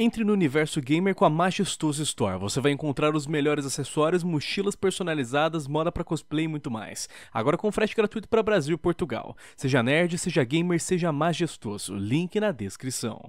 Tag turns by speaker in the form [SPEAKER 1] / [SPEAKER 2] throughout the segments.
[SPEAKER 1] Entre no universo gamer com a Majestoso Store. Você vai encontrar os melhores acessórios, mochilas personalizadas, moda para cosplay e muito mais. Agora com frete gratuito para Brasil e Portugal. Seja nerd, seja gamer, seja majestoso. Link na descrição.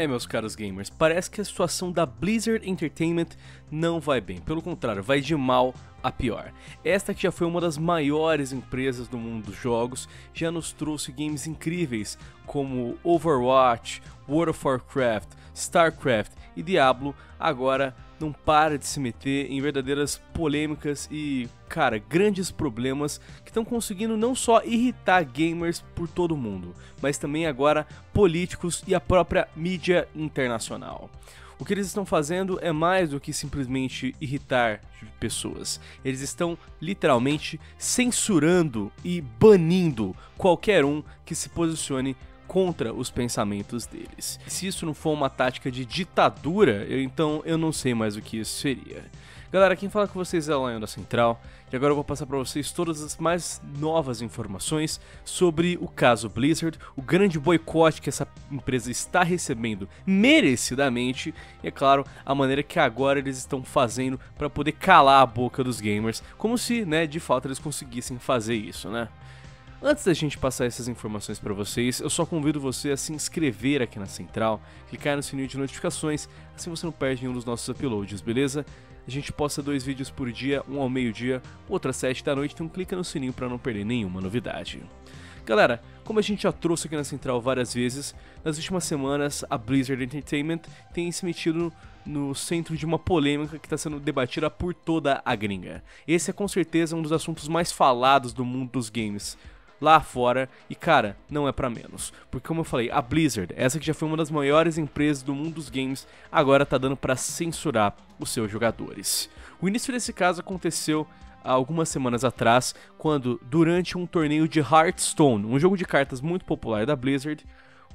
[SPEAKER 1] É, meus caros gamers, parece que a situação da Blizzard Entertainment não vai bem. Pelo contrário, vai de mal a pior. Esta que já foi uma das maiores empresas do mundo dos jogos, já nos trouxe games incríveis como Overwatch, World of Warcraft, StarCraft e Diablo, agora não para de se meter em verdadeiras polêmicas e, cara, grandes problemas que estão conseguindo não só irritar gamers por todo mundo, mas também agora políticos e a própria mídia internacional. O que eles estão fazendo é mais do que simplesmente irritar pessoas. Eles estão literalmente censurando e banindo qualquer um que se posicione contra os pensamentos deles. Se isso não for uma tática de ditadura, eu, então eu não sei mais o que isso seria. Galera, quem fala com vocês é o Lion da Central, e agora eu vou passar para vocês todas as mais novas informações sobre o caso Blizzard, o grande boicote que essa empresa está recebendo merecidamente, e é claro, a maneira que agora eles estão fazendo para poder calar a boca dos gamers, como se, né, de fato eles conseguissem fazer isso, né? Antes da gente passar essas informações para vocês, eu só convido você a se inscrever aqui na Central, clicar no sininho de notificações, assim você não perde nenhum dos nossos uploads, beleza? A gente posta dois vídeos por dia, um ao meio-dia, outro às 7 da noite, então clica no sininho para não perder nenhuma novidade. Galera, como a gente já trouxe aqui na Central várias vezes, nas últimas semanas a Blizzard Entertainment tem se metido no centro de uma polêmica que está sendo debatida por toda a gringa. Esse é com certeza um dos assuntos mais falados do mundo dos games lá fora e cara, não é para menos. Porque como eu falei, a Blizzard, essa que já foi uma das maiores empresas do mundo dos games, agora tá dando para censurar os seus jogadores. O início desse caso aconteceu algumas semanas atrás, quando durante um torneio de Hearthstone, um jogo de cartas muito popular da Blizzard,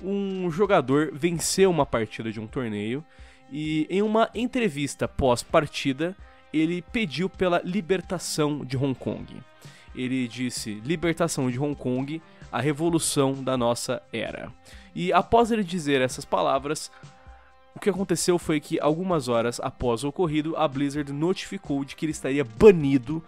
[SPEAKER 1] um jogador venceu uma partida de um torneio e em uma entrevista pós-partida, ele pediu pela libertação de Hong Kong ele disse: Libertação de Hong Kong, a revolução da nossa era. E após ele dizer essas palavras, o que aconteceu foi que algumas horas após o ocorrido, a Blizzard notificou de que ele estaria banido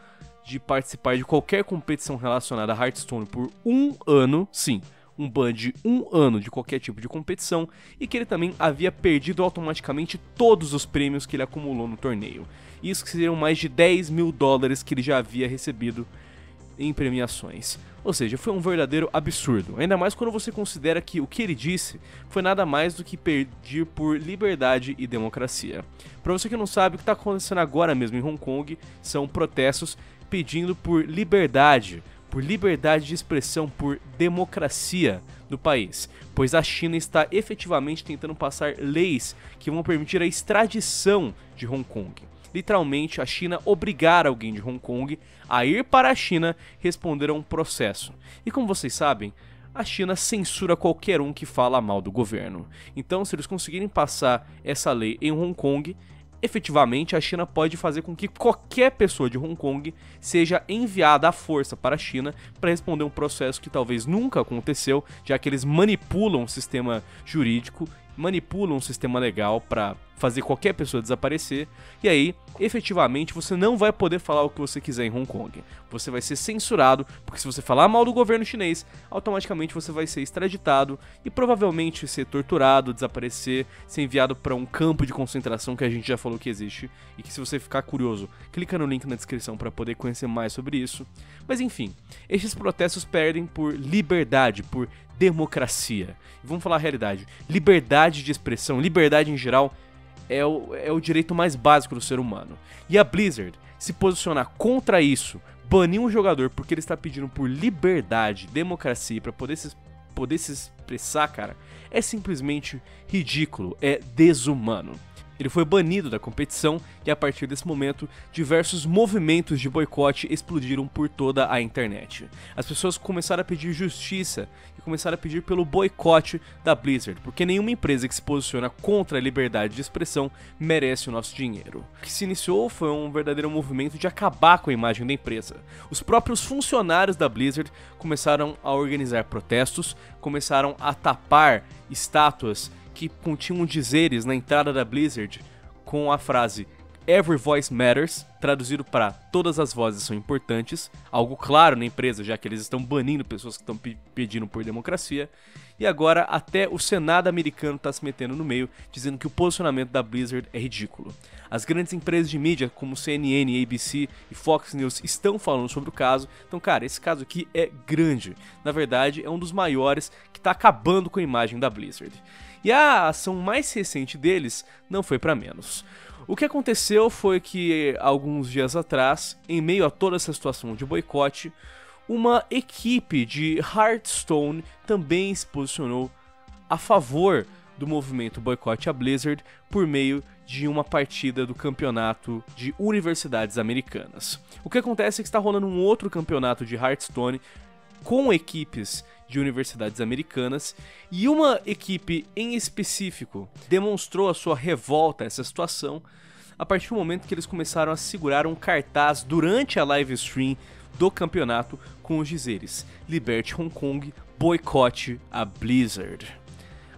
[SPEAKER 1] de participar de qualquer competição relacionada a Hearthstone por um ano, sim, um ban de um ano de qualquer tipo de competição, e que ele também havia perdido automaticamente todos os prêmios que ele acumulou no torneio. Isso que seriam mais de 10 mil dólares que ele já havia recebido em premiações. Ou seja, foi um verdadeiro absurdo. Ainda mais quando você considera que o que ele disse foi nada mais do que pedir por liberdade e democracia. Para você que não sabe, o que está acontecendo agora mesmo em Hong Kong são protestos pedindo por liberdade, por liberdade de expressão, por democracia no país, pois a China está efetivamente tentando passar leis que vão permitir a extradição de Hong Kong literalmente a China obrigar alguém de Hong Kong a ir para a China responder a um processo. E como vocês sabem, a China censura qualquer um que fala mal do governo. Então, se eles conseguirem passar essa lei em Hong Kong, efetivamente a China pode fazer com que qualquer pessoa de Hong Kong seja enviada à força para a China para responder um processo que talvez nunca aconteceu, já que eles manipulam o sistema jurídico, manipulam o sistema legal para fazer qualquer pessoa desaparecer, e aí, efetivamente, você não vai poder falar o que você quiser em Hong Kong. Você vai ser censurado, porque se você falar mal do governo chinês, automaticamente você vai ser extraditado e provavelmente ser torturado, desaparecer, ser enviado para um campo de concentração que a gente já falou que existe, e que se você ficar curioso, clica no link na descrição para poder conhecer mais sobre isso. Mas enfim, estes protestos perdem por liberdade, por democracia. Vamos falar a realidade: liberdade de expressão, liberdade em geral é o, é o direito mais básico do ser humano. E a Blizzard se posicionar contra isso, banir um jogador porque ele está pedindo por liberdade, democracia para poder se, poder se expressar, cara, é simplesmente ridículo, é desumano. Ele foi banido da competição e a partir desse momento, diversos movimentos de boicote explodiram por toda a internet. As pessoas começaram a pedir justiça e começaram a pedir pelo boicote da Blizzard, porque nenhuma empresa que se posiciona contra a liberdade de expressão merece o nosso dinheiro. O que se iniciou foi um verdadeiro movimento de acabar com a imagem da empresa. Os próprios funcionários da Blizzard começaram a organizar protestos, começaram a tapar estátuas que continham dizeres na entrada da Blizzard com a frase Every Voice Matters, traduzido para Todas as vozes são importantes, algo claro na empresa, já que eles estão banindo pessoas que estão pedindo por democracia. E agora até o Senado americano está se metendo no meio, dizendo que o posicionamento da Blizzard é ridículo. As grandes empresas de mídia, como CNN, ABC e Fox News, estão falando sobre o caso. Então, cara, esse caso aqui é grande. Na verdade, é um dos maiores que está acabando com a imagem da Blizzard. E a ação mais recente deles não foi para menos. O que aconteceu foi que, alguns dias atrás, em meio a toda essa situação de boicote, uma equipe de Hearthstone também se posicionou a favor do movimento boicote a Blizzard por meio de uma partida do campeonato de universidades americanas. O que acontece é que está rolando um outro campeonato de Hearthstone com equipes de universidades americanas e uma equipe em específico demonstrou a sua revolta a essa situação a partir do momento que eles começaram a segurar um cartaz durante a live stream do campeonato com os dizeres: Liberte Hong Kong, boicote a Blizzard.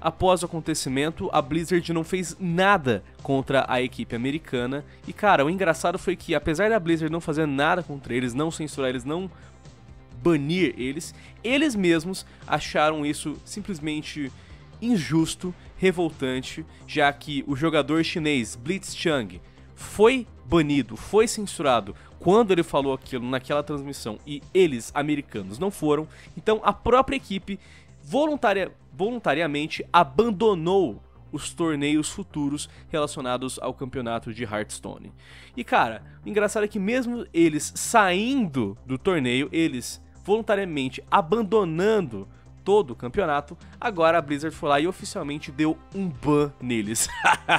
[SPEAKER 1] Após o acontecimento, a Blizzard não fez nada contra a equipe americana. E cara, o engraçado foi que, apesar da Blizzard não fazer nada contra eles, não censurar eles, não banir eles, eles mesmos acharam isso simplesmente injusto, revoltante, já que o jogador chinês Blitz Chang foi banido, foi censurado quando ele falou aquilo naquela transmissão e eles, americanos, não foram. Então a própria equipe voluntaria, voluntariamente abandonou os torneios futuros relacionados ao campeonato de Hearthstone. E cara, o engraçado é que mesmo eles saindo do torneio, eles voluntariamente abandonando todo o campeonato, agora a Blizzard foi lá e oficialmente deu um ban neles.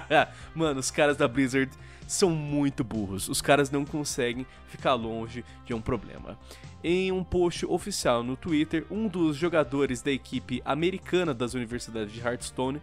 [SPEAKER 1] Mano, os caras da Blizzard são muito burros. Os caras não conseguem ficar longe de um problema. Em um post oficial no Twitter, um dos jogadores da equipe americana das universidades de Hearthstone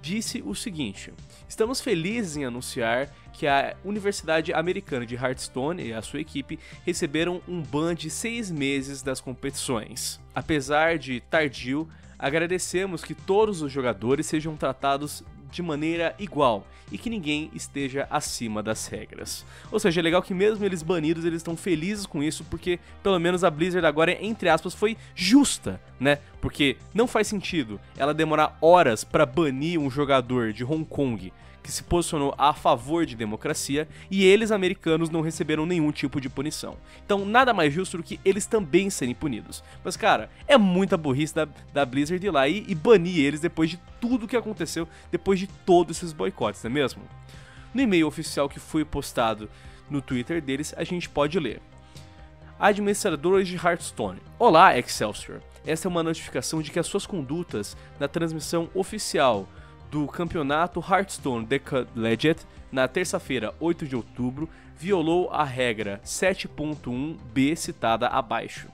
[SPEAKER 1] disse o seguinte: Estamos felizes em anunciar que a Universidade Americana de Hearthstone e a sua equipe receberam um ban de seis meses das competições. Apesar de tardio, agradecemos que todos os jogadores sejam tratados de maneira igual e que ninguém esteja acima das regras. Ou seja, é legal que mesmo eles banidos, eles estão felizes com isso, porque pelo menos a Blizzard agora, entre aspas, foi justa, né? Porque não faz sentido ela demorar horas para banir um jogador de Hong Kong que se posicionou a favor de democracia e eles, americanos, não receberam nenhum tipo de punição. Então, nada mais justo do que eles também serem punidos. Mas, cara, é muita burrice da, da Blizzard ir lá e, e banir eles depois de tudo que aconteceu, depois de todos esses boicotes, não é mesmo? No e-mail oficial que foi postado no Twitter deles, a gente pode ler. Administradores de Hearthstone. Olá, Excelsior. Esta é uma notificação de que as suas condutas na transmissão oficial do campeonato Hearthstone Decade na terça-feira, 8 de outubro, violou a regra 7.1b citada abaixo.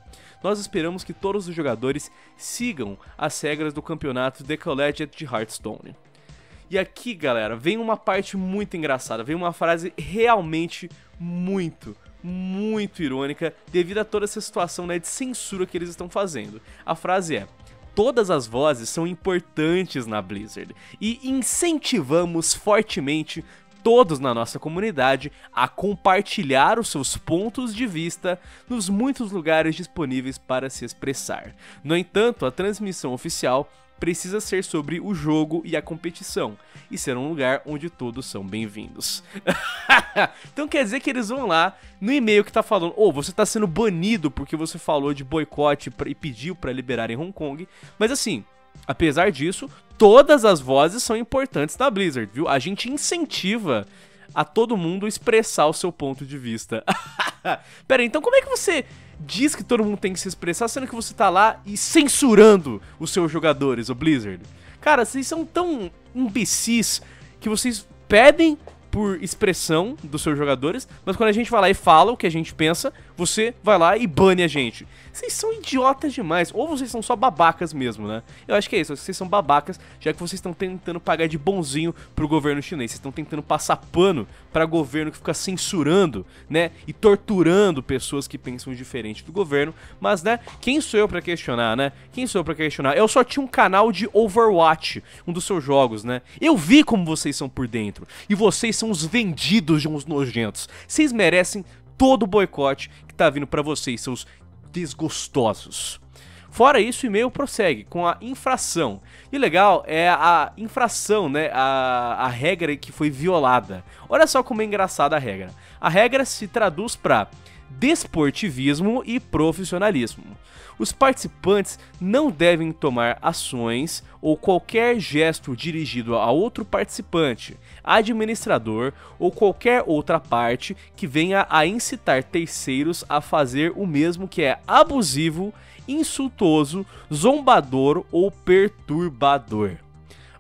[SPEAKER 1] Nós esperamos que todos os jogadores sigam as regras do campeonato The Collegiate de Hearthstone. E aqui, galera, vem uma parte muito engraçada, vem uma frase realmente muito, muito irônica devido a toda essa situação né, de censura que eles estão fazendo. A frase é: todas as vozes são importantes na Blizzard e incentivamos fortemente todos na nossa comunidade a compartilhar os seus pontos de vista nos muitos lugares disponíveis para se expressar. No entanto, a transmissão oficial precisa ser sobre o jogo e a competição, e ser um lugar onde todos são bem-vindos. então quer dizer que eles vão lá no e-mail que tá falando, ou oh, você tá sendo banido porque você falou de boicote e pediu para liberar em Hong Kong, mas assim, apesar disso, todas as vozes são importantes da Blizzard, viu? A gente incentiva a todo mundo expressar o seu ponto de vista. Pera aí, então como é que você diz que todo mundo tem que se expressar, sendo que você tá lá e censurando os seus jogadores, o Blizzard? Cara, vocês são tão imbecis que vocês pedem por expressão dos seus jogadores, mas quando a gente vai lá e fala o que a gente pensa, você vai lá e bane a gente. Vocês são idiotas demais, ou vocês são só babacas mesmo, né? Eu acho que é isso, vocês são babacas, já que vocês estão tentando pagar de bonzinho pro governo chinês, vocês estão tentando passar pano para governo que fica censurando, né, e torturando pessoas que pensam diferente do governo, mas né, quem sou eu para questionar, né? Quem sou eu para questionar? Eu só tinha um canal de Overwatch, um dos seus jogos, né? Eu vi como vocês são por dentro, e vocês são os vendidos de uns nojentos. Vocês merecem todo o boicote que tá vindo para vocês, seus desgostosos. Fora isso, o e-mail prossegue com a infração. E legal é a infração, né? A, a regra que foi violada. Olha só como é engraçada a regra. A regra se traduz para desportivismo e profissionalismo. Os participantes não devem tomar ações ou qualquer gesto dirigido a outro participante, administrador ou qualquer outra parte que venha a incitar terceiros a fazer o mesmo que é abusivo, insultoso, zombador ou perturbador.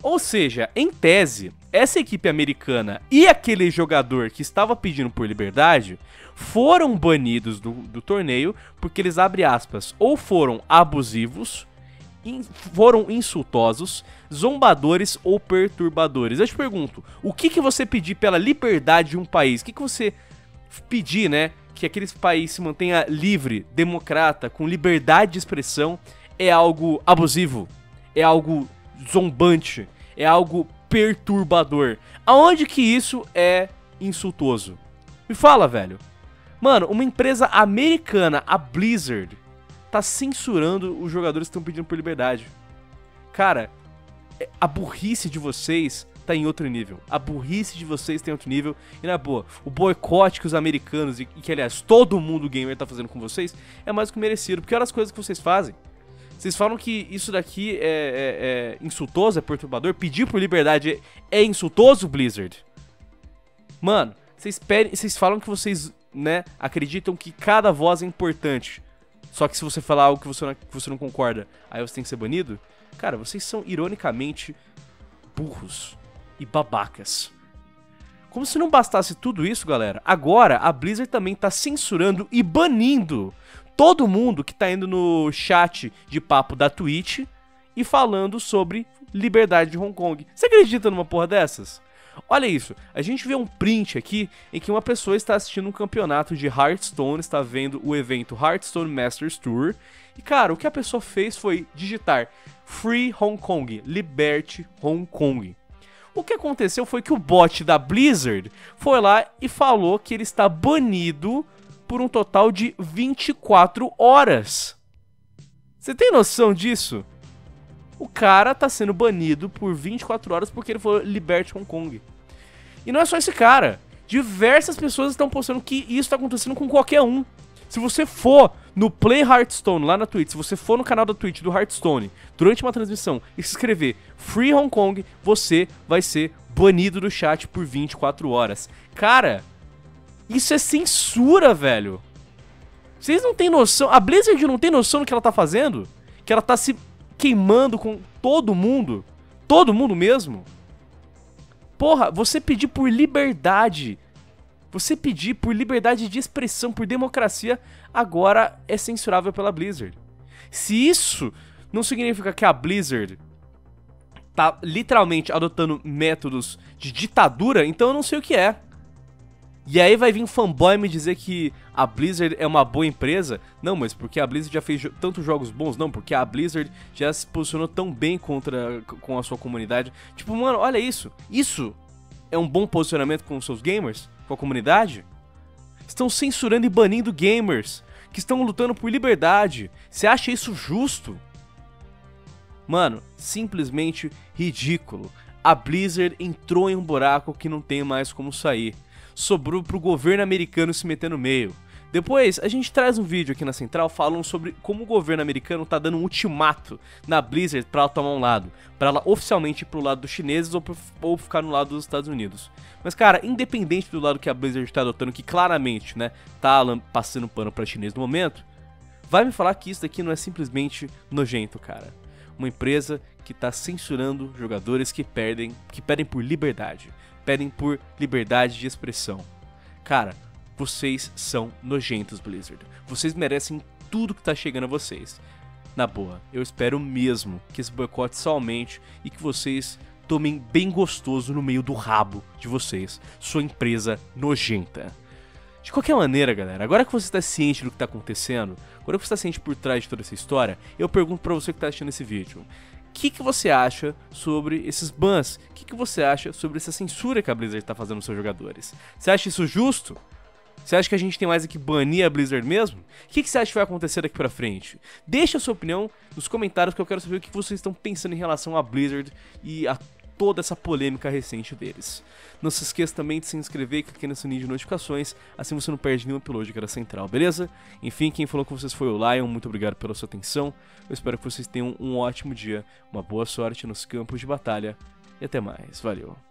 [SPEAKER 1] Ou seja, em tese, essa equipe americana e aquele jogador que estava pedindo por liberdade foram banidos do, do torneio porque eles, abre aspas, ou foram abusivos, in, foram insultosos, zombadores ou perturbadores. Eu te pergunto, o que, que você pedir pela liberdade de um país? O que, que você pedir, né? Que aquele país se mantenha livre, democrata, com liberdade de expressão, é algo abusivo, é algo zombante, é algo perturbador. Aonde que isso é insultoso? Me fala, velho. Mano, uma empresa americana, a Blizzard, tá censurando os jogadores que estão pedindo por liberdade. Cara, é, a burrice de vocês tá em outro nível. A burrice de vocês tem outro nível. E na boa, o boicote que os americanos e, que, aliás, todo mundo gamer tá fazendo com vocês é mais do que merecido. Porque olha as coisas que vocês fazem. Vocês falam que isso daqui é, é, é insultoso, é perturbador. Pedir por liberdade é, insultoso, Blizzard? Mano, vocês, pedem, vocês falam que vocês né, acreditam que cada voz é importante. Só que se você falar algo que você, não, que você não concorda, aí você tem que ser banido. Cara, vocês são ironicamente burros e babacas. Como se não bastasse tudo isso, galera, agora a Blizzard também tá censurando e banindo todo mundo que tá indo no chat de papo da Twitch e falando sobre liberdade de Hong Kong. Você acredita numa porra dessas? Olha isso, a gente vê um print aqui em que uma pessoa está assistindo um campeonato de Hearthstone, está vendo o evento Hearthstone Masters Tour. E cara, o que a pessoa fez foi digitar Free Hong Kong, liberte Hong Kong. O que aconteceu foi que o bot da Blizzard foi lá e falou que ele está banido por um total de 24 horas. Você tem noção disso? O cara tá sendo banido por 24 horas porque ele falou liberte Hong Kong. E não é só esse cara. Diversas pessoas estão postando que isso está acontecendo com qualquer um. Se você for no Play Hearthstone lá na Twitch, se você for no canal da Twitch do Hearthstone durante uma transmissão e se inscrever Free Hong Kong, você vai ser banido do chat por 24 horas. Cara, isso é censura, velho. Vocês não têm noção. A Blizzard não tem noção do que ela tá fazendo? Que ela tá se queimando com todo mundo? Todo mundo mesmo? Porra, você pedir por liberdade, você pedir por liberdade de expressão, por democracia, agora é censurável pela Blizzard. Se isso não significa que a Blizzard tá literalmente adotando métodos de ditadura, então eu não sei o que é. E aí vai vir um fanboy me dizer que a Blizzard é uma boa empresa? Não, mas porque a Blizzard já fez tantos jogos bons? Não, porque a Blizzard já se posicionou tão bem contra com a sua comunidade. Tipo, mano, olha isso. Isso é um bom posicionamento com os seus gamers? Com a comunidade? Estão censurando e banindo gamers que estão lutando por liberdade. Você acha isso justo? Mano, simplesmente ridículo. A Blizzard entrou em um buraco que não tem mais como sair sobrou pro governo americano se meter no meio. Depois, a gente traz um vídeo aqui na Central falando sobre como o governo americano tá dando um ultimato na Blizzard para ela tomar um lado, para ela oficialmente ir pro lado dos chineses ou, pro, ou ficar no lado dos Estados Unidos. Mas cara, independente do lado que a Blizzard tá adotando, que claramente, né, tá passando pano para chinês no momento, vai me falar que isso daqui não é simplesmente nojento, cara. Uma empresa que está censurando jogadores que perdem, que pedem por liberdade, pedem por liberdade de expressão. Cara, vocês são nojentos, Blizzard. Vocês merecem tudo que tá chegando a vocês. Na boa, eu espero mesmo que esse boicote só aumente e que vocês tomem bem gostoso no meio do rabo de vocês, sua empresa nojenta. De qualquer maneira, galera, agora que você está ciente do que está acontecendo, agora que você está ciente por trás de toda essa história, eu pergunto para você que está assistindo esse vídeo: que, que você acha sobre esses bans? O que, que você acha sobre essa censura que a Blizzard está fazendo nos seus jogadores? Você acha isso justo? Você acha que a gente tem mais que banir a Blizzard mesmo? O que, que você acha que vai acontecer daqui pra frente? Deixa a sua opinião nos comentários que eu quero saber o que vocês estão pensando em relação a Blizzard e a toda essa polêmica recente deles. Não se esqueça também de se inscrever e clicar no sininho de notificações, assim você não perde nenhum que era central, beleza? Enfim, quem falou com vocês foi o Lion, muito obrigado pela sua atenção. Eu espero que vocês tenham um ótimo dia, uma boa sorte nos campos de batalha e até mais. Valeu!